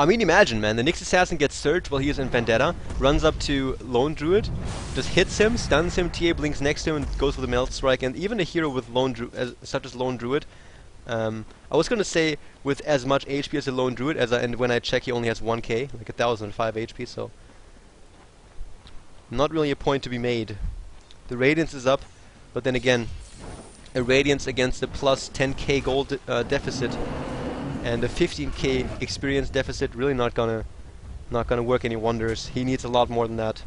I mean, imagine, man, the Nyx Assassin gets Surge while he is in Vendetta, runs up to Lone Druid, just hits him, stuns him, TA blinks next to him, and goes for the Melt Strike, and even a hero with Lone Druid, as, such as Lone Druid, um, I was gonna say with as much HP as a Lone Druid, as I, and when I check he only has 1k, like 1005 HP, so not really a point to be made. The Radiance is up, but then again, a Radiance against a plus 10k gold uh, deficit and the 15k experience deficit really not gonna not gonna work any wonders. He needs a lot more than that.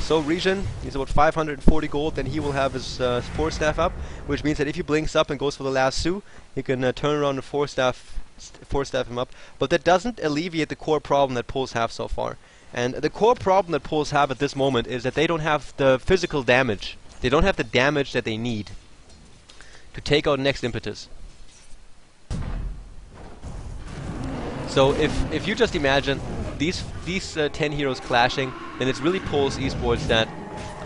So Regen, he's about 540 gold, then he will have his uh, Force Staff up, which means that if he blinks up and goes for the lasso, he can uh, turn around and Force Staff, Force Staff him up. But that doesn't alleviate the core problem that Pulse have so far. And the core problem that Pulse have at this moment is that they don't have the physical damage. They don't have the damage that they need to take out next impetus. So if if you just imagine these these uh, 10 heroes clashing, then it's really Pulse Esports that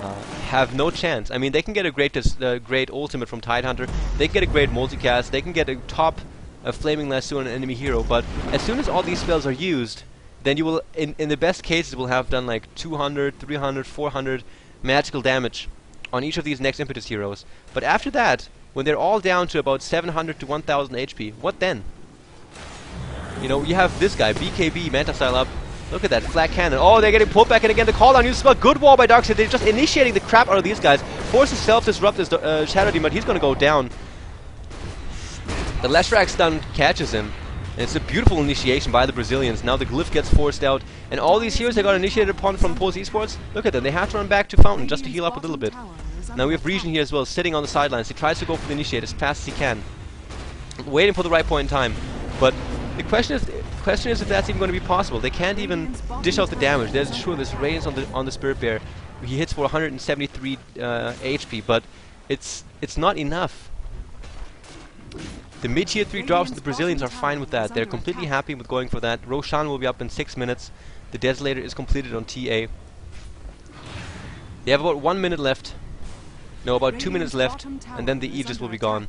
uh, have no chance. I mean, they can get a great uh, great ultimate from Tidehunter, they can get a great multicast, they can get a top a Flaming Lasso on an enemy hero, but as soon as all these spells are used, then you will, in, in the best cases, will have done like 200, 300, 400 magical damage on each of these next impetus heroes. But after that, when they're all down to about 700 to 1000 HP, what then? You know, you have this guy, BKB, Manta style up. Look at that, flak cannon. Oh, they're getting pulled back in again. The call down uses a good wall by Darkseer. They're just initiating the crap out of these guys. Forces self-disrupt as uh, Shadow Demon, but he's gonna go down. The Leshrac stun catches him. And it's a beautiful initiation by the Brazilians. Now the glyph gets forced out. And all these heroes that got initiated upon from Pulse Esports, look at them. They have to run back to Fountain just to heal up a little bit. Now we have Regen here as well, sitting on the sidelines. He tries to go for the initiate as fast as he can. Waiting for the right point in time. But the question is, the question is if that's even going to be possible. They can't even dish out the damage. There's sure there's Radiance on the on the Spirit Bear. He hits for 173 uh, HP, but it's it's not enough. The mid-tier 3 drops, the Brazilians are fine with that. They're completely happy with going for that. Roshan will be up in 6 minutes. The Desolator is completed on TA. They have about 1 minute left. No, about 2 minutes left. And then the Aegis will be gone.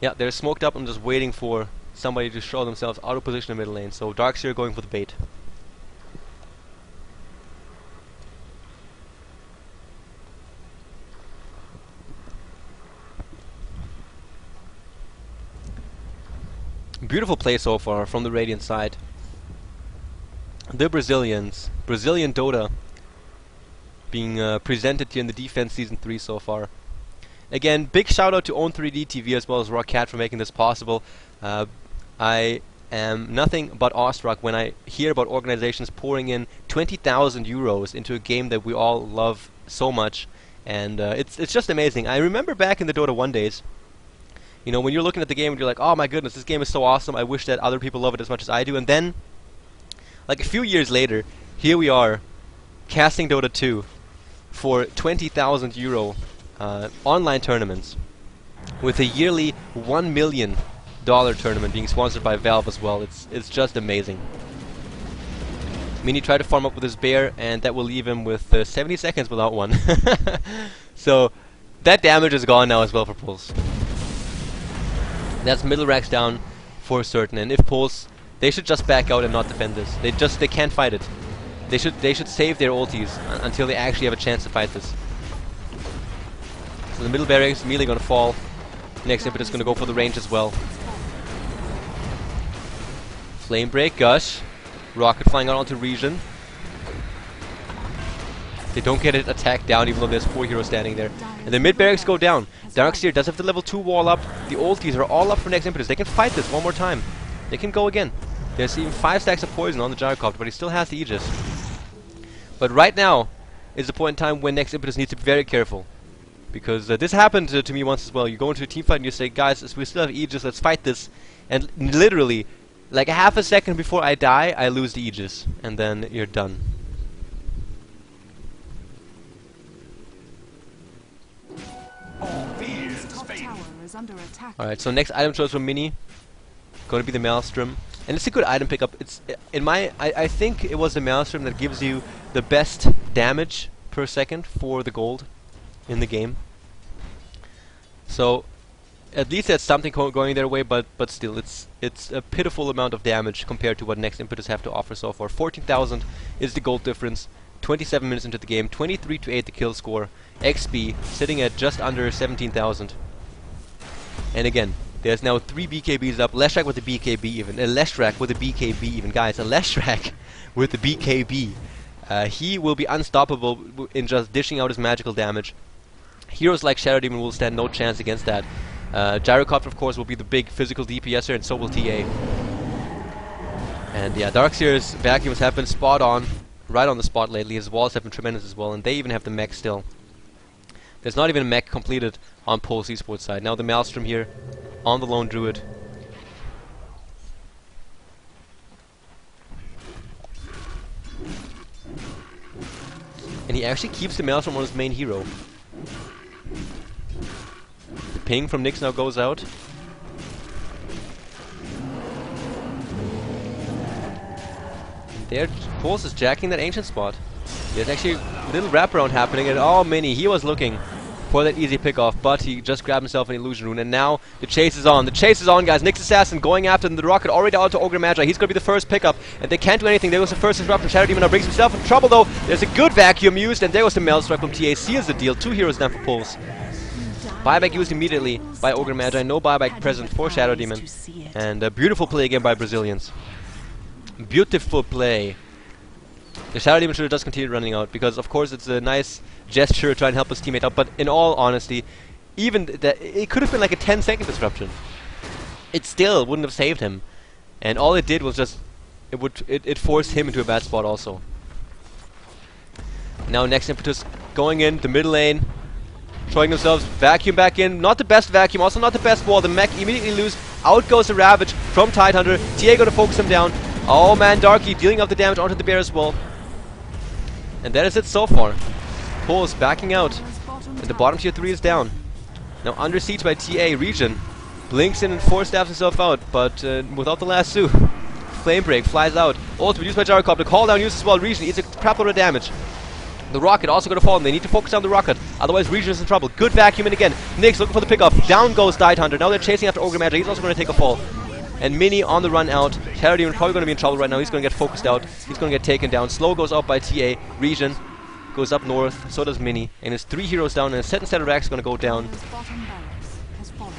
Yeah, they're smoked up and just waiting for somebody to show themselves out of position in middle lane. So Darkseer going for the bait. Beautiful play so far from the Radiant side. The Brazilians, Brazilian Dota, being uh, presented here in the defense season 3 so far. Again, big shout out to Own3D TV as well as Roccat for making this possible. Uh, I am nothing but awestruck when I hear about organizations pouring in 20,000 euros into a game that we all love so much, and uh, it's it's just amazing. I remember back in the Dota 1 days, you know, when you're looking at the game and you're like, oh my goodness, this game is so awesome. I wish that other people love it as much as I do. And then, like a few years later, here we are, casting Dota 2 for 20,000 euro uh, online tournaments with a yearly one million dollar tournament being sponsored by Valve as well. It's it's just amazing. Mini tried to farm up with his bear, and that will leave him with uh, 70 seconds without one. so that damage is gone now as well for Pulse. That's middle racks down for certain, and if Pulse, they should just back out and not defend this. They just they can't fight it. They should they should save their ultis until they actually have a chance to fight this. So the middle barracks immediately gonna fall. Next impetus is gonna go for the range as well. Flame break, gush. Rocket flying out onto Regen. They don't get it attacked down even though there's four heroes standing there. And the mid barracks go down. Darkseer does have the level 2 wall up. The ultis are all up for next impetus. They can fight this one more time. They can go again. There's even 5 stacks of poison on the Gyrocopter, but he still has the Aegis. But right now is the point in time when next impetus needs to be very careful. Because uh, this happened uh, to me once as well. You go into a team fight and you say, guys, we still have Aegis, let's fight this. And literally, like half a second before I die, I lose the Aegis. And then you're done. Alright, so next item choice from Mini. Going to be the Maelstrom. And it's a good item pickup. It's in my I, I think it was the Maelstrom that gives you the best damage per second for the gold in the game. So at least that's something going their way, but but still, it's it's a pitiful amount of damage compared to what Next Impetus have to offer so far. 14,000 is the gold difference. 27 minutes into the game, 23 to 8 the kill score. XP sitting at just under 17,000. And again, there's now three BKBs up. Leshrac with the BKB even. A Leshrac with the BKB even. Guys, a Leshrac with the BKB. Uh, he will be unstoppable in just dishing out his magical damage. Heroes like Shadow Demon will stand no chance against that. Uh, Gyrocopter, of course, will be the big physical DPSer, and so will TA. And yeah, Darkseer's vacuums have been spot on, right on the spot lately. His walls have been tremendous as well, and they even have the mech still. There's not even a mech completed on Pulse Esports side. Now the Maelstrom here on the Lone Druid. And he actually keeps the Maelstrom on his main hero. The ping from Nyx now goes out. there, Pulse is jacking that ancient spot. There's actually a little wraparound happening, and oh, Mini, he was looking for that easy pickoff, but he just grabbed himself an illusion rune, and now the chase is on. The chase is on, guys. Nyx Assassin going after. The rocket already out to Ogre Magi. He's going to be the first pickup, and they can't do anything. There goes the first disruption. Shadow Demon now brings himself in trouble, though. There's a good vacuum used, and there goes the Maelstrom from TA. Seals the deal. Two heroes down for Pulse. Buyback used immediately by Ogre Magi. No buyback present for Shadow Demon. And a beautiful play again by Brazilians. Beautiful play. The Shadow Demon should have just continued running out, because of course it's a nice gesture to try and help his teammate out, but in all honesty, even that it could have been like a 10 second disruption. It still wouldn't have saved him. And all it did was just it would it, it forced him into a bad spot also. Now next impetus going in the middle lane, showing themselves vacuum back in. Not the best vacuum, also not the best wall. The mech immediately lose. Out goes the Ravage from Tidehunter. Going to focus him down. Oh man, Darky dealing up the damage onto the bear as well. And that is it so far. Pulse backing out. And the bottom tier 3 is down. Now under siege by TA Regen. Blinks in and four stabs himself out, but uh, without the lasso. Flame break flies out. Ultimate used by Gyrocopter. Call down used as well. Regen eats a crap load of damage. The rocket also going to fall, and they need to focus on the rocket. Otherwise, Regen is in trouble. Good vacuum in again. Nyx looking for the pickup. Down goes Tidehunter. Now they're chasing after Ogre Magi. He's also going to take a fall. And Mini on the run out. Terror Demon probably going to be in trouble right now. He's going to get focused out. He's going to get taken down. Slow goes out by TA. Regen goes up north. So does Mini. And his three heroes down. And a set instead of Rax is going to go down. Dire's bottom barracks has fallen.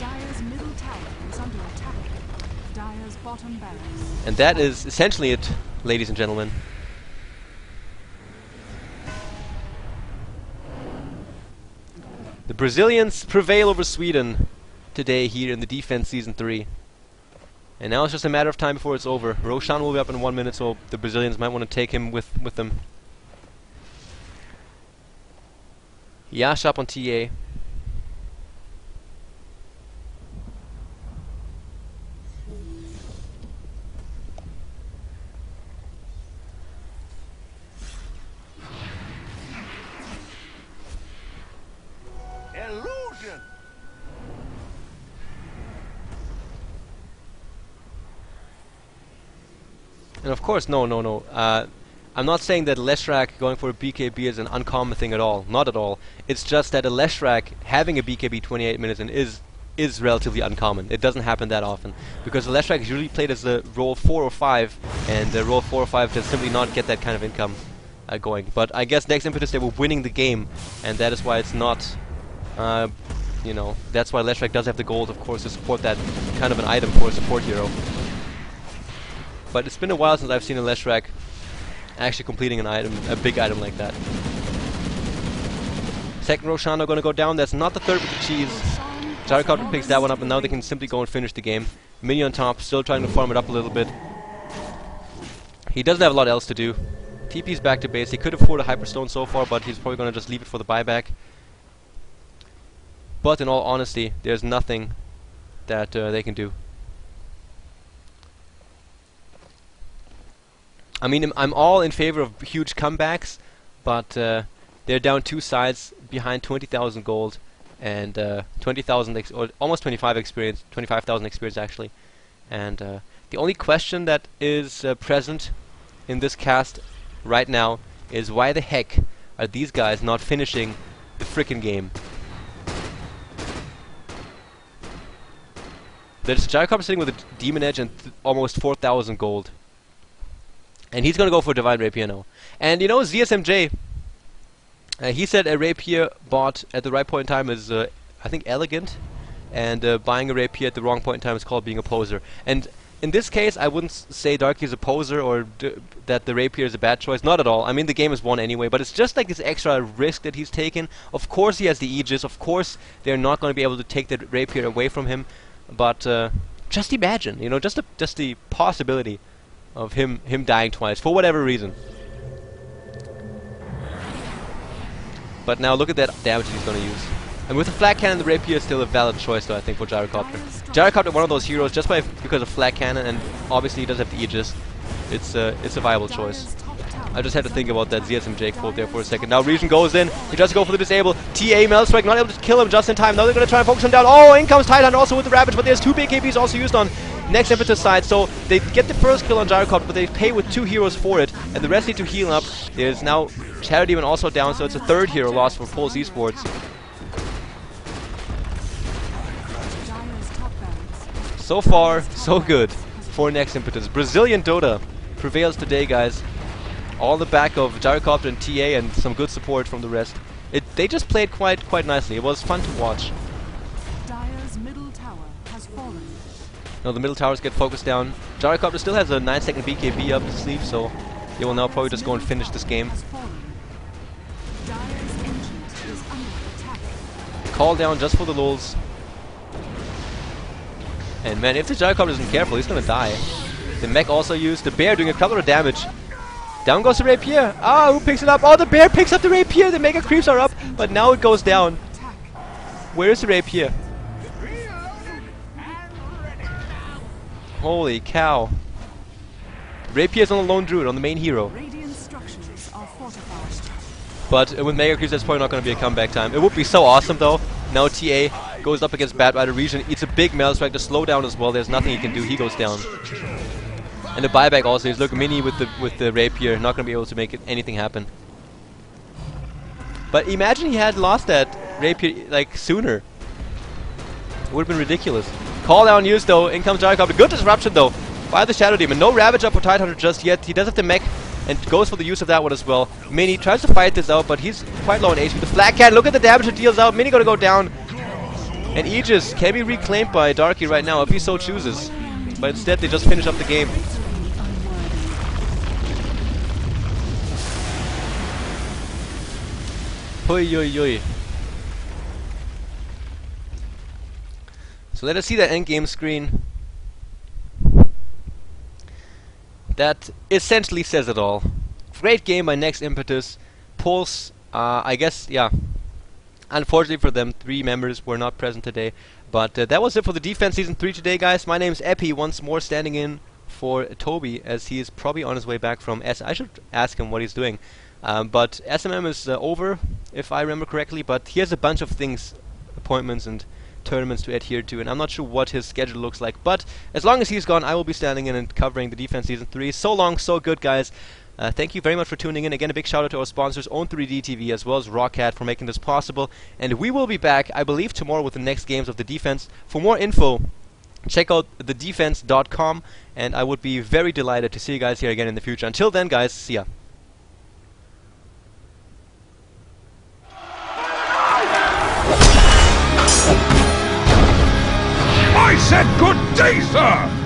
Dire's middle tower is under attack. Dire's bottom barracks. And that is essentially it, ladies and gentlemen. The Brazilians prevail over Sweden today here in the defense season 3. And now it's just a matter of time before it's over. Roshan will be up in one minute, so the Brazilians might want to take him with, with them. Yash up on TA. Course, no, no, no. Uh, I'm not saying that Leshrac going for a BKB is an uncommon thing at all. Not at all. It's just that a Leshrac having a BKB 28 minutes in is is relatively uncommon. It doesn't happen that often because the Leshrac is usually played as a role 4 or 5, and the role 4 or 5 does simply not get that kind of income uh, going. But I guess next impetus they were winning the game, and that is why it's not. Uh, you know, that's why Leshrac does have the gold, of course, to support that kind of an item for a support hero. But it's been a while since I've seen a Leshrac actually completing an item, a big item like that. Second Roshano gonna go down. That's not the third with the cheese. Gyrocopter picks that one up, and now they can simply go and finish the game. Mini on top, still trying to farm it up a little bit. He doesn't have a lot else to do. TP's back to base. He could afford a Hyperstone so far, but he's probably gonna just leave it for the buyback. But in all honesty, there's nothing that uh, they can do. I mean, I'm, all in favor of huge comebacks, but uh, they're down two sides behind 20,000 gold and uh, 20,000 ex- or almost 25 experience, 25,000 experience actually. And uh, the only question that is uh, present in this cast right now is why the heck are these guys not finishing the frickin' game? There's a Gyrocopter sitting with a Demon Edge and almost 4,000 gold. And he's gonna go for Divine Rapier now. And you know, ZSMJ, uh, he said a Rapier bought at the right point in time is, uh, I think, elegant. And uh, buying a Rapier at the wrong point in time is called being a poser. And in this case, I wouldn't say Darky is a poser or that the Rapier is a bad choice. Not at all. I mean, the game is won anyway, but it's just like this extra risk that he's taken. Of course, he has the Aegis. Of course, they're not going to be able to take the Rapier away from him. But uh, just imagine, you know, just just the possibility of him him dying twice for whatever reason. But now look at that damage he's going to use. And with the flak cannon, the rapier is still a valid choice, though I think for Gyrocopter. Gyrocopter, one of those heroes, just by because of flat cannon, and obviously he does have the Aegis. It's uh, it's a viable choice. I just had to think about that. ZSMJ quote there for a second. Now Regen goes in. He tries to go for the disable. TA Melstrike not able to kill him just in time. Now they're going to try and focus him down. Oh, in comes Titan also with the Ravage, but there's two BKBs also used on next impetus side. So they get the first kill on Gyrocopter, but they pay with two heroes for it, and the rest need to heal up. There's now Shadow Demon also down, so it's a third hero lost for Pulse Esports. So far, so good for next impetus. Brazilian Dota prevails today, guys. All the back of Gyrocopter and TA and some good support from the rest. It, they just played quite quite nicely. It was fun to watch. Middle tower has fallen. Now the middle towers get focused down. Gyrocopter still has a 9 second BKB up his sleeve, so he will now probably just go and finish this game. Has fallen. Dire's ancient is under attack. Call down just for the lulz. And man, if the Gyrocopter isn't careful, he's gonna die. The mech also used. The bear doing a couple of damage. Down goes the rapier. Ah, who picks it up? Oh, the bear picks up the rapier. The mega creeps are up, but now it goes down. Where is the rapier? Holy cow. Rapier's on the lone druid, on the main hero. But uh, with Mega Creeps, that's probably not going to be a comeback time. It would be so awesome, though. Now TA goes up against Bad Rider Regen. It's a big Mel Strike to slow down as well. There's nothing he can do. He goes down. And the buyback also is look mini with the with the rapier, not going to be able to make it, anything happen. But imagine he had lost that rapier like sooner. It would have been ridiculous. Call down used though. In comes Gyrocopter. Good disruption though by the Shadow Demon. No Ravage up for Tidehunter just yet. He does have the mech and goes for the use of that one as well. Mini tries to fight this out, but he's quite low on HP. The Flak Cat, look at the damage it deals out. Mini gonna go down. And Aegis can be reclaimed by Darky right now if he so chooses. But instead they just finish up the game. Hoi hoi hoi. So let us see that endgame screen. That essentially says it all. Great game by Next Impetus. Pulse, uh, I guess, yeah. Unfortunately for them, three members were not present today. But uh, that was it for the Defense Season 3 today, guys. My name is Epi, once more standing in for Toby, as he is probably on his way back from S. I should ask him what he's doing. Um, but SMM is uh, over, if I remember correctly, but he has a bunch of things, appointments and tournaments to adhere to, and I'm not sure what his schedule looks like. But as long as he's gone, I will be standing in and covering the defense season three. So long, so good, guys. Uh, thank you very much for tuning in. Again, a big shout out to our sponsors, Own3D TV, as well as Roccat, for making this possible. And we will be back, I believe, tomorrow with the next games of the defense. For more info, check out thedefense.com, and I would be very delighted to see you guys here again in the future. Until then, guys, see ya. I said good day, sir!